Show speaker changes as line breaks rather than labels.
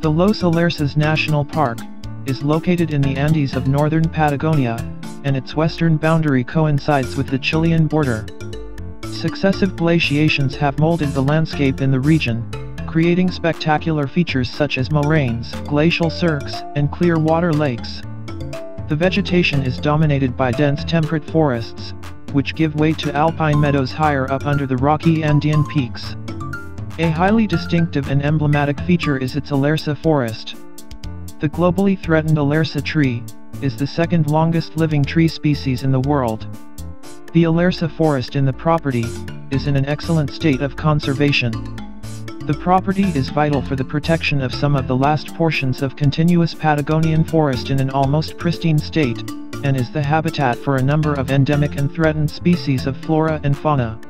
The Los Alerces National Park is located in the Andes of northern Patagonia, and its western boundary coincides with the Chilean border. Successive glaciations have molded the landscape in the region, creating spectacular features such as moraines, glacial cirques, and clear water lakes. The vegetation is dominated by dense temperate forests, which give way to alpine meadows higher up under the rocky Andean peaks. A highly distinctive and emblematic feature is its Alerce forest. The globally threatened Alerce tree, is the second longest living tree species in the world. The Alerce forest in the property, is in an excellent state of conservation. The property is vital for the protection of some of the last portions of continuous Patagonian forest in an almost pristine state, and is the habitat for a number of endemic and threatened species of flora and fauna.